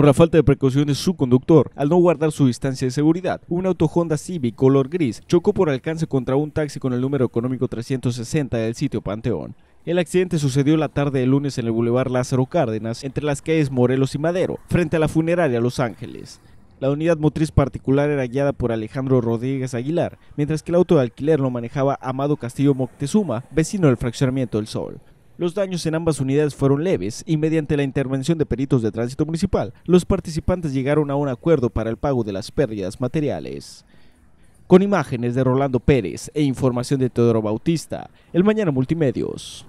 por la falta de precaución de su conductor al no guardar su distancia de seguridad. Un auto Honda Civic color gris chocó por alcance contra un taxi con el número económico 360 del sitio Panteón. El accidente sucedió la tarde del lunes en el Boulevard Lázaro Cárdenas, entre las calles Morelos y Madero, frente a la funeraria Los Ángeles. La unidad motriz particular era guiada por Alejandro Rodríguez Aguilar, mientras que el auto de alquiler lo manejaba Amado Castillo Moctezuma, vecino del fraccionamiento del Sol. Los daños en ambas unidades fueron leves y mediante la intervención de peritos de tránsito municipal, los participantes llegaron a un acuerdo para el pago de las pérdidas materiales. Con imágenes de Rolando Pérez e información de Teodoro Bautista, el Mañana Multimedios.